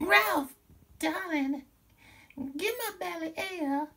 Ralph, darling, give my belly air.